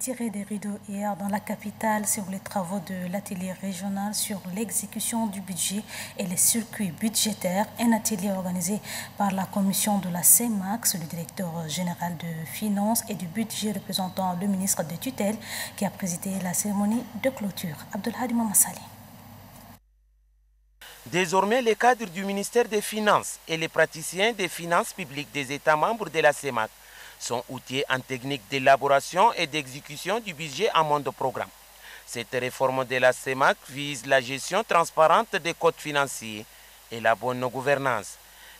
tiré des rideaux hier dans la capitale sur les travaux de l'atelier régional sur l'exécution du budget et les circuits budgétaires. Un atelier organisé par la commission de la CEMAX, le directeur général de finances et du budget représentant le ministre de tutelle qui a présidé la cérémonie de clôture. Abdelhadi Mamassali. Désormais, les cadres du ministère des Finances et les praticiens des finances publiques des États membres de la CEMAC sont outillés en technique d'élaboration et d'exécution du budget en mode programme. Cette réforme de la CEMAC vise la gestion transparente des codes financiers et la bonne gouvernance.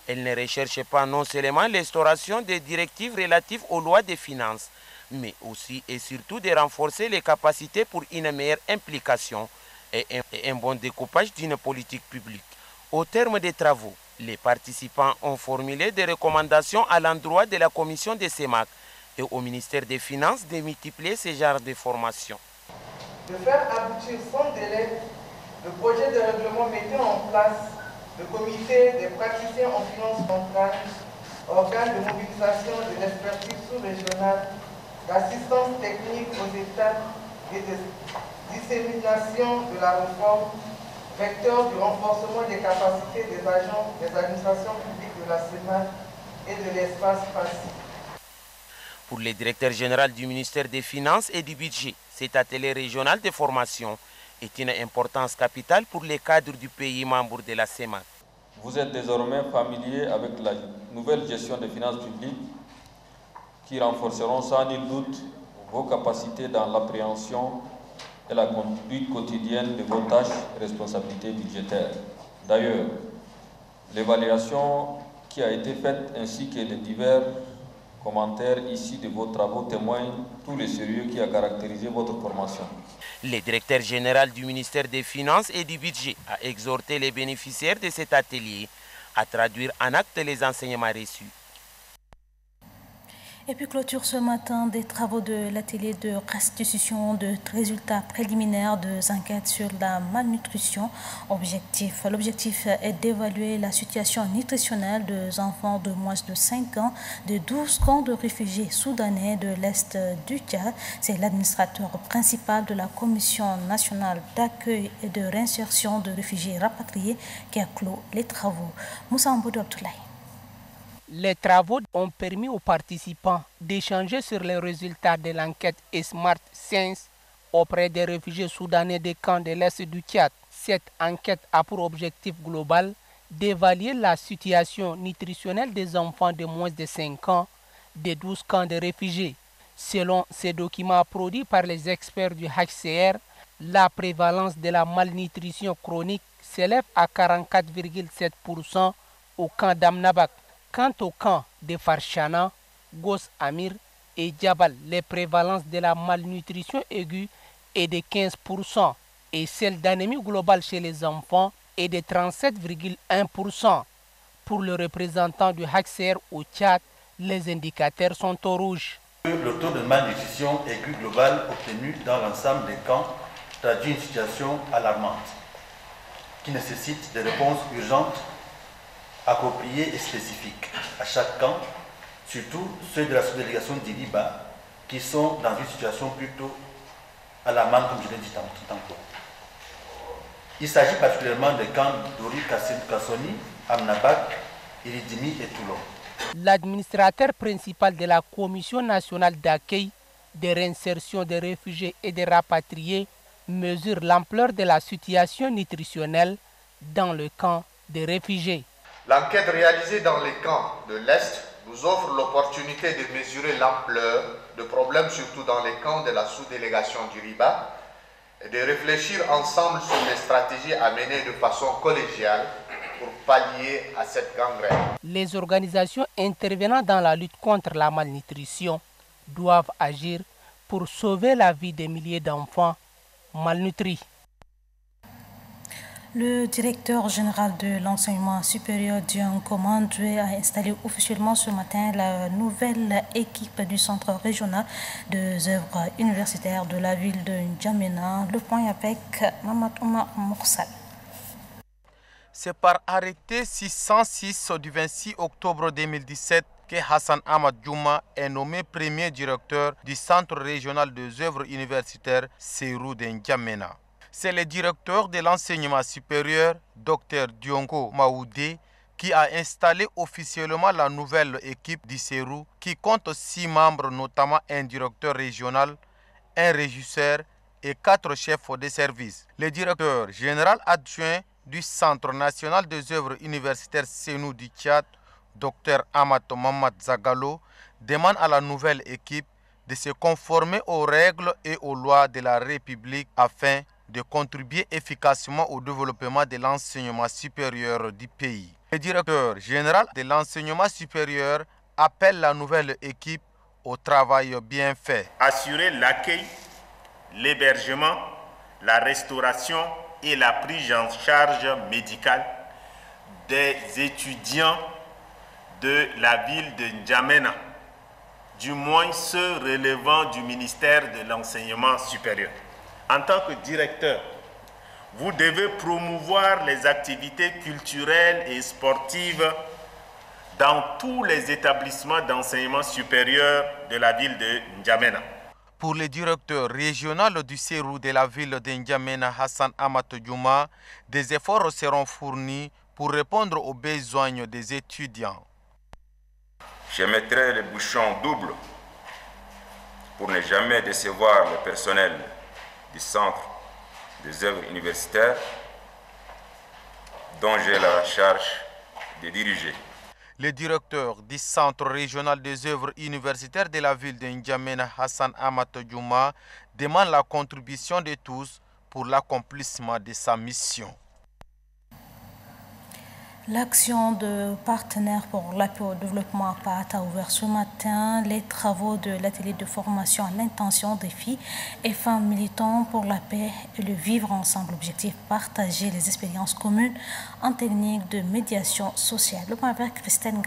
Elle ne recherche pas non seulement l'instauration des directives relatives aux lois des finances, mais aussi et surtout de renforcer les capacités pour une meilleure implication et un, bon découpage d'une politique publique. Au terme des travaux, les participants ont formulé des recommandations à l'endroit de la commission des CEMAC et au ministère des Finances de multiplier ce genre de formations. De faire aboutir sans délai le projet de règlement mettant en place le comité des praticiens en finances centrales, organe de mobilisation de l'expertise sous-régionale, d'assistance technique aux États et de dissémination de la réforme, vecteur du renforcement des capacités des agents des administrations publiques de la SEMA et de l'espace passif. Pour le directeur général du ministère des Finances et du Budget, cet atelier régional de formation est une importance capitale pour les cadres du pays membre de la SEMA. Vous êtes désormais familier avec la nouvelle gestion des finances publiques qui renforceront sans nul doute vos capacités dans l'appréhension et la conduite quotidienne de vos tâches responsabilités budgétaires. D'ailleurs, l'évaluation qui a été faite ainsi que les divers commentaires ici de vos travaux témoignent tout le sérieux qui a caractérisé votre formation. Le directeur général du ministère des Finances et du Budget a exhorté les bénéficiaires de cet atelier à traduire en acte les enseignements reçus et puis clôture ce matin des travaux de l'atelier de restitution de résultats préliminaires de enquêtes sur la malnutrition. Objectif. L'objectif est d'évaluer la situation nutritionnelle des enfants de moins de 5 ans de 12 camps de réfugiés soudanais de l'Est du Tchad. C'est l'administrateur principal de la Commission nationale d'accueil et de réinsertion de réfugiés rapatriés qui a clos les travaux. Moussa Mboudou les travaux ont permis aux participants d'échanger sur les résultats de l'enquête Smart Science auprès des réfugiés soudanais des camps de l'Est du Tchad. Cette enquête a pour objectif global d'évaluer la situation nutritionnelle des enfants de moins de 5 ans des 12 camps de réfugiés. Selon ces documents produits par les experts du HCR, la prévalence de la malnutrition chronique s'élève à 44,7% au camp d'Amnabak. Quant au camp de Farshana, Gos Amir et Djabal, les prévalences de la malnutrition aiguë est de 15% et celle d'anémie globale chez les enfants est de 37,1%. Pour le représentant du HCR au Tchad, les indicateurs sont au rouge. Le taux de malnutrition aiguë globale obtenu dans l'ensemble des camps traduit une situation alarmante qui nécessite des réponses urgentes appropriés et spécifiques à chaque camp, surtout ceux de la sous-délégation d'Iriba, qui sont dans une situation plutôt alarmante, comme je l'ai dit tantôt. Il s'agit particulièrement des camps d'Ori Kassoni, Amnabak, Iridimi et Toulon. L'administrateur principal de la Commission nationale d'accueil, de réinsertion des réfugiés et des rapatriés mesure l'ampleur de la situation nutritionnelle dans le camp des réfugiés. L'enquête réalisée dans les camps de l'Est nous offre l'opportunité de mesurer l'ampleur de problèmes, surtout dans les camps de la sous-délégation du RIBA, et de réfléchir ensemble sur les stratégies à mener de façon collégiale pour pallier à cette gangrène. Les organisations intervenant dans la lutte contre la malnutrition doivent agir pour sauver la vie des milliers d'enfants malnutris. Le directeur général de l'enseignement supérieur Dion Commandoué a installé officiellement ce matin la nouvelle équipe du centre régional des œuvres universitaires de la ville de N'Djamena. Le point avec Mamad Omar Morsal. C'est par arrêté 606 du 26 octobre 2017 que Hassan Ahmad Djouma est nommé premier directeur du Centre régional des œuvres universitaires Serou N'Djamena. C'est le directeur de l'enseignement supérieur, Dr Diongo Maoudé, qui a installé officiellement la nouvelle équipe du Serou qui compte six membres, notamment un directeur régional, un régisseur et quatre chefs de service. Le directeur général adjoint du Centre national des œuvres universitaires Senou du Tchad, Dr Amato Mamad Zagalo, demande à la nouvelle équipe de se conformer aux règles et aux lois de la République afin de contribuer efficacement au développement de l'enseignement supérieur du pays. Le directeur général de l'enseignement supérieur appelle la nouvelle équipe au travail bien fait. Assurer l'accueil, l'hébergement, la restauration et la prise en charge médicale des étudiants de la ville de N'Djamena, du moins ceux relevant du ministère de l'enseignement supérieur. En tant que directeur, vous devez promouvoir les activités culturelles et sportives dans tous les établissements d'enseignement supérieur de la ville de N'Djamena. Pour le directeur régional du Sérou de la ville de N'Djamena, Hassan Amato Djouma, des efforts seront fournis pour répondre aux besoins des étudiants. Je mettrai les bouchons doubles pour ne jamais décevoir le personnel du centre des œuvres universitaires dont j'ai la charge de diriger. Le directeur du Centre régional des œuvres universitaires de la ville de N'Djamena, Hassan Amato Djouma, demande la contribution de tous pour l'accomplissement de sa mission. L'action de partenaires pour l'appui au développement PAT a ouvert ce matin les travaux de l'atelier de formation à l'intention des filles et femmes militants pour la paix et le vivre ensemble. Objectif partager les expériences communes en technique de médiation sociale. Le point avec Christine.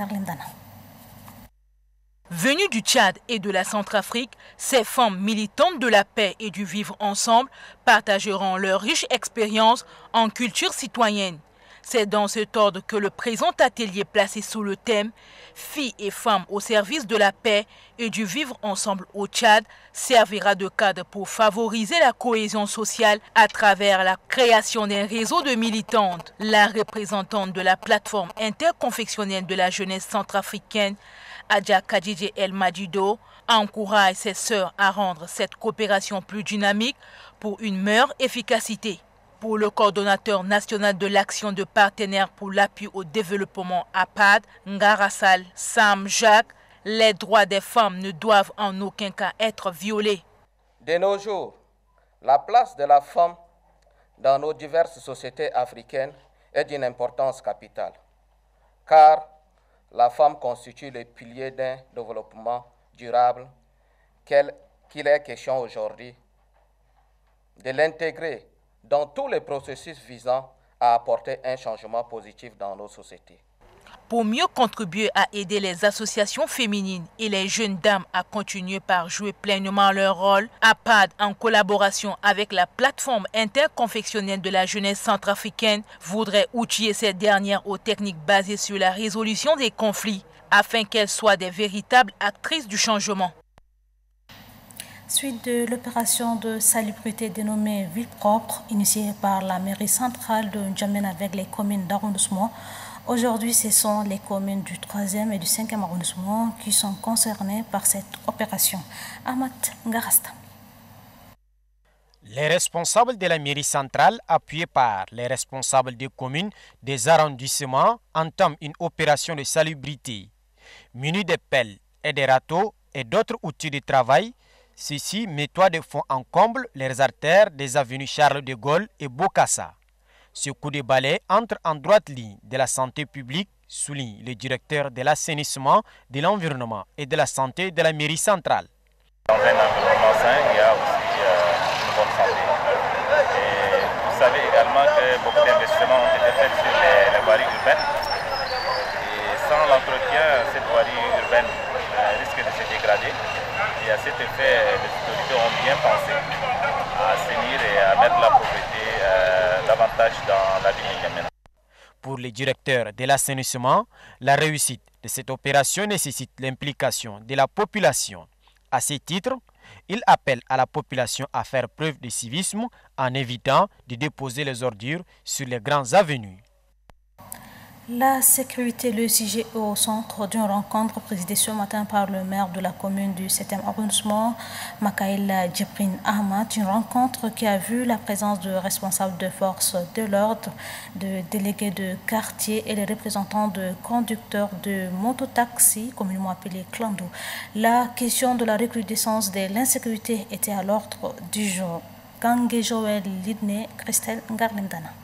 Venues du Tchad et de la Centrafrique, ces femmes militantes de la paix et du vivre ensemble partageront leur riche expérience en culture citoyenne. C'est dans cet ordre que le présent atelier placé sous le thème Filles et femmes au service de la paix et du vivre ensemble au Tchad servira de cadre pour favoriser la cohésion sociale à travers la création d'un réseau de militantes. La représentante de la plateforme interconfectionnelle de la jeunesse centrafricaine, Adja Kadidje El Madido, encourage ses sœurs à rendre cette coopération plus dynamique pour une meilleure efficacité pour le coordonnateur national de l'action de partenaires pour l'appui au développement APAD, Ngarassal Sam Jacques, les droits des femmes ne doivent en aucun cas être violés. De nos jours, la place de la femme dans nos diverses sociétés africaines est d'une importance capitale, car la femme constitue le pilier d'un développement durable qu'il est question aujourd'hui de l'intégrer dans tous les processus visant à apporter un changement positif dans nos sociétés. Pour mieux contribuer à aider les associations féminines et les jeunes dames à continuer par jouer pleinement leur rôle, APAD, en collaboration avec la plateforme interconfectionnelle de la jeunesse centrafricaine, voudrait outiller ces dernières aux techniques basées sur la résolution des conflits afin qu'elles soient des véritables actrices du changement. Suite de l'opération de salubrité dénommée Ville propre, initiée par la mairie centrale de N'Djamena avec les communes d'arrondissement, aujourd'hui ce sont les communes du 3e et du 5e arrondissement qui sont concernées par cette opération. Amat Ngarasta. Les responsables de la mairie centrale, appuyés par les responsables des communes des arrondissements, entament une opération de salubrité. Munis de pelles et de râteaux et d'autres outils de travail, Ceci nettoie de fond en comble les artères des avenues Charles de Gaulle et Bokassa. Ce coup de balai entre en droite ligne de la santé publique, souligne le directeur de l'assainissement, de l'environnement et de la santé de la mairie centrale sain, il y a aussi euh, une bonne santé. Et vous savez également que beaucoup d'investissements ont été faits sur les, les voiries urbaines. Et sans l'entretien, cette voirie urbaine euh, risque de se dégrader. Et à cet effet, les autorités ont bien pensé à assainir et à mettre la propriété euh, ville de l'assainissement, la réussite de cette opération nécessite l'implication de la population. À ce titre, il appelle à la population à faire preuve de civisme en évitant de déposer les ordures sur les grands avenues. La sécurité, le sujet au centre d'une rencontre présidée ce matin par le maire de la commune du 7e arrondissement, Makaïla Djibrin Ahmad. Une rencontre qui a vu la présence de responsables de forces de l'ordre, de délégués de quartier et les représentants de conducteurs de mototaxi, communément appelés clando. La question de la recrudescence de l'insécurité était à l'ordre du jour. Gangue Joël Lidne, Christelle Ngarlindana.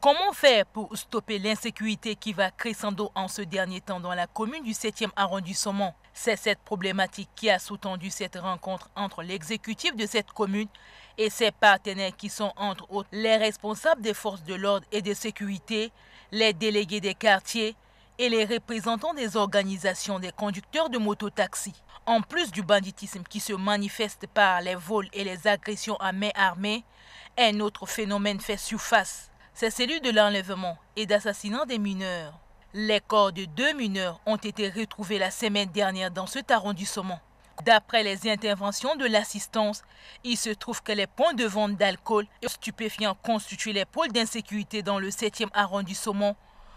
Comment faire pour stopper l'insécurité qui va crescendo en ce dernier temps dans la commune du 7e arrondissement? C'est cette problématique qui a sous-tendu cette rencontre entre l'exécutif de cette commune et ses partenaires qui sont entre autres les responsables des forces de l'ordre et de sécurité, les délégués des quartiers et les représentants des organisations des conducteurs de mototaxi. En plus du banditisme qui se manifeste par les vols et les agressions à main armée, un autre phénomène fait surface c'est celui de l'enlèvement et d'assassinat des mineurs. Les corps de deux mineurs ont été retrouvés la semaine dernière dans cet arrondissement. D'après les interventions de l'assistance, il se trouve que les points de vente d'alcool et stupéfiants constituent les pôles d'insécurité dans le 7e arrondissement,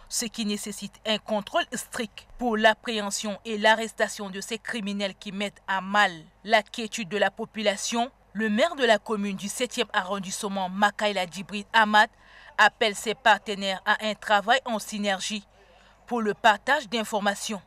ce qui nécessite un contrôle strict pour l'appréhension et l'arrestation de ces criminels qui mettent à mal la quiétude de la population. Le maire de la commune du 7e arrondissement, Makaila Djibrit Ahmad, appelle ses partenaires à un travail en synergie pour le partage d'informations.